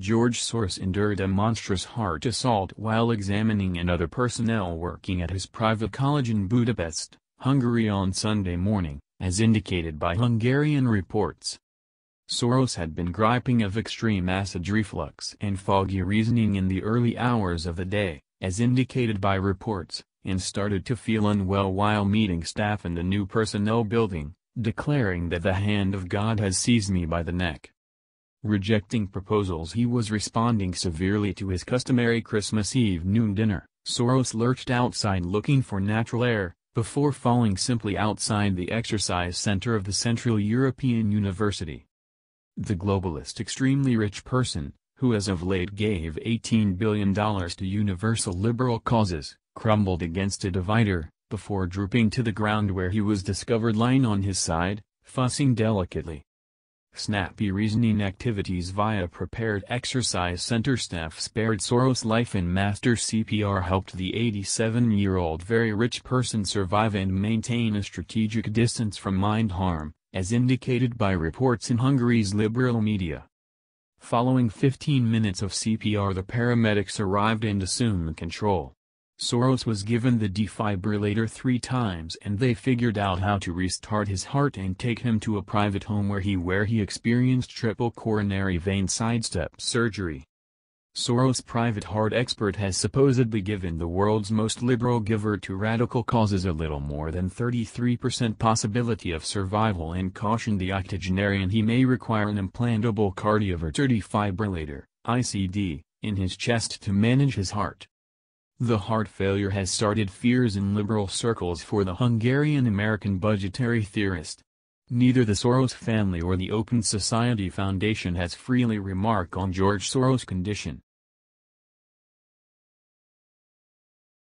George Soros endured a monstrous heart assault while examining another personnel working at his private college in Budapest, Hungary on Sunday morning, as indicated by Hungarian reports. Soros had been griping of extreme acid reflux and foggy reasoning in the early hours of the day, as indicated by reports, and started to feel unwell while meeting staff in the new personnel building, declaring that the hand of God has seized me by the neck. Rejecting proposals he was responding severely to his customary Christmas Eve noon dinner, Soros lurched outside looking for natural air, before falling simply outside the exercise center of the Central European University. The globalist extremely rich person, who as of late gave $18 billion to universal liberal causes, crumbled against a divider, before drooping to the ground where he was discovered lying on his side, fussing delicately. Snappy reasoning activities via prepared exercise center staff spared Soros' life and master CPR helped the 87-year-old very rich person survive and maintain a strategic distance from mind harm, as indicated by reports in Hungary's liberal media. Following 15 minutes of CPR the paramedics arrived and assumed control. Soros was given the defibrillator three times and they figured out how to restart his heart and take him to a private home where he where he experienced triple coronary vein sidestep surgery. Soros' private heart expert has supposedly given the world's most liberal giver to radical causes a little more than 33% possibility of survival and cautioned the octogenarian he may require an implantable cardioverter defibrillator, ICD, in his chest to manage his heart. The heart failure has started fears in liberal circles for the Hungarian-American budgetary theorist. Neither the Soros family or the Open Society Foundation has freely remarked on George Soros' condition.